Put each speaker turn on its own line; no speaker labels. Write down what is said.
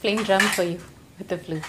playing drums for you with the flute.